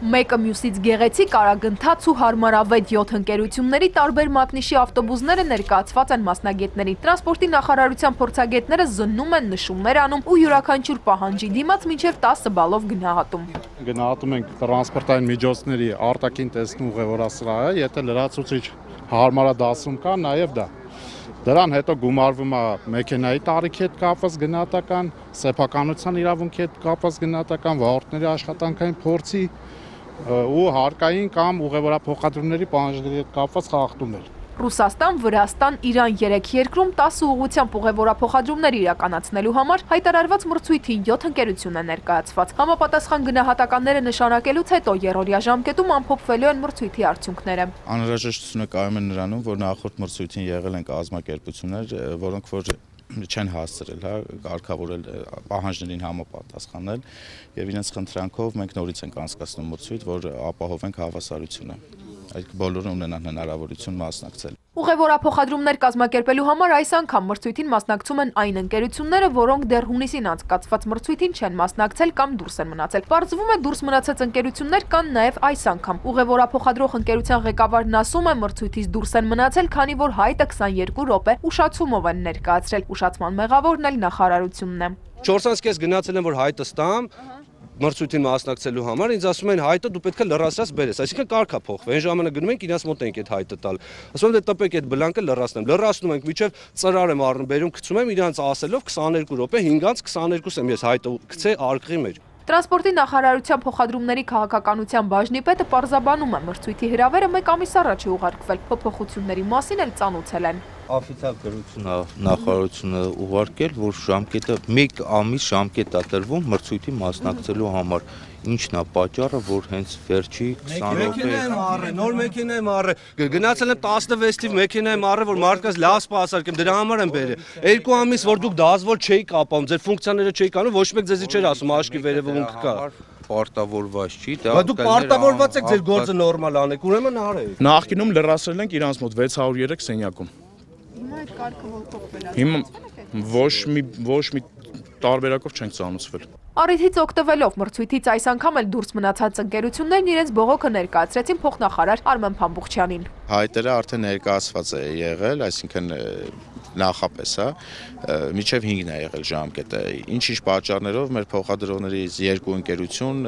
Մեկը մյուսից գեղեցիկ, արագընթաց ու հարմարավետ 7 ընկերությունների տարբեր մակնիշի ավտոբուսները ներկայացված են մասնագետներին։ Տրանսպորտի նախարարության փորձագետները զննում են, նշումներ անում ու յուրաքանչյուր պահանջի դիմաց մինչև 10 բալով գնահատում։ Գնահատում ենք տրանսպորտային միջոցների արտաքին տեսնում ուղևորասրահը, եթե լրացուցիչ հարմարադասում կա, նաև դա։ Դրան հետո գումարվում է մեքենայի տարիքի հետ կապված գնահատական, սեփականության իրավունքի հետ կապված գնահատական, վարորդների աշխատանքային փորձի ու հարկային կամ ուղևորափոխադրումների պահանջների հետ կապված խախտումներ։ Ռուսաստան, Վրաստան, Իրան 3 երկրում 10 ուղղությամբ ուղևորափոխադրումներ իրականացնելու համար հայտարարված մրցույթին 7 ընկերություն է ներկայացված։ Համապատասխան գնահատականները նշանակելուց հետո երրորդյա ժամկետում ամփոփվելու են մրցույթի արդյունքները։ Անհրաժեշտությունը կայում է նրանում, որ նախորդ մրցույթին եղել են կազմակերպություններ, որոնք որ չեն հասցրել, հա, կարգավորել պահանջներին համապատասխանել եւ իրենց խնդրանքով մենք նորից ենք անցկացնում մրցույթ, որ ապահովենք հավասարությունը այդ բոլորը ունենան հնարավորություն մասնակցել։ Ուղևորափոխադրումներ կազմակերպելու համար այս անգամ մրցույթին մասնակցում են այն ընկերությունները, որոնք դեռ հունիսին անցկացված մրցույթին չեն մասնակցել կամ դուրս են մնացել։ Պարզվում է դուրս մնացած ընկերություններ կան նաև այս անգամ։ Ուղևորափոխադրող ընկերության ղեկավարն ասում է մրցույթից դուրս են մնացել, քանի որ հայտը 22 րոպե ուշացումով են ներկայացրել։ Ուշացման մեղավորն էլ նախարարությունն է։ 4-ից գնացել եմ որ հայտը ստամ, մրցույթին մասնակցելու համար ինձ ասում են հայտը դու պետք է լրացրած բերես այսինքն կարգա փոխվի այն ժամանակ գնում ենք իրաց մոտ ենք այդ հայտը տալ ասում են դե տպեք այդ բլանկը լրացնեմ լրացնում ենք միջև ծրար եմ առնում բերում գցում եմ իրանց ասելով 22 րոպե 5-ից 22 եմ ես հայտը գցե արկղի մեջ Տրանսպորտի նախարարության փոխադրումների քաղաքականության բաժնի պետը պարզաբանում է մրցույթի հրավերը մեկ ամիս առաջ է ուղարկվել։ Փոփոխությունների մասին էլ ծանուցել են օֆիցիալ գրությունը նախարարությունը ուղարկել, որ ժամկետը 1 ամիս ժամկետ է տրվում մրցույթի մասնակցելու համար ինչն է պատճառը, որ հենց վերջի 20 րոպե Մեքենա եմ առել, նոր մեքենա եմ առել։ Գնացել եմ 16 թիվ մեքենա եմ առել, որ մարդկանց լավ սպասարկեմ, դրա համար եմ բերել։ Երկու ամիս որ դուք դազվոր չէի կապում, ձեր ֆունկցիաները չէի կանում, ոչ մեկ ձեզի չէր ասում աշկի վերևում կա։ պարտավորված չի, դա Բայց դուք պարտավորված եք ձեր գործը նորմալ անեք, ուրեմն արեք։ Նախկինում լրացրել ենք իրանց մոտ 603 սենյակում։ Հիմա այդ կարգը ով փոխվել է։ Հիմա ոչ մի ոչ մի տարբերակով չենք ծանուցվել։ Առիթից օգտվելով մրցույթից այս անգամ էլ դուրս մնացած ընկերություններն իրենց բողոքը ներկայացրեցին փոխնախարար Արմեն Փամբուխչյանին։ Հայտերը արդեն ներկայացված է եղել, այսինքն նախապես, հա, միջև 5-ն է եղել ժամկետը։ Ինչ-ինչ պատճառներով մեր փոխադրողներից երկու ընկերություն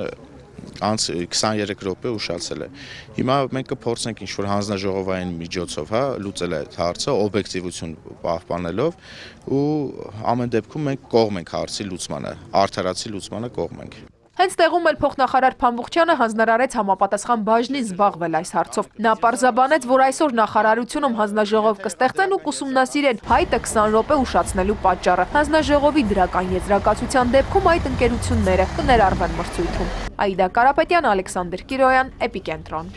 անց 23 րոպե ուշացել է։ Հիմա մենք կփորձենք ինչ-որ հանձնաժողովային միջոցով, հա, լուծել այդ հարցը օբյեկտիվություն պահպանելով ու ամեն դեպքում մենք կողմ ենք հարցի լուծմանը, արդարացի լուծմանը կողմ ենք։ Հենց տեղում էլ փոխնախարար Փամբուխչյանը հանձնարարեց համապատասխան բաժնին զբաղվել այս հարցով։ Նա պարզաբանեց, որ այսօր նախարարությունում հանձնաժողով կստեղծեն ու կուսումնասիրեն հայտը 20 րոպե ուշացնելու պատճառը։ Հանձնաժողովի դրական եզրակացության դեպքում այդ ընկերությունները կներառվեն մրցույթում։ Աիդա Կարապետյան, Ալեքսանդր Կիրոյան, Էպիկենտրոն։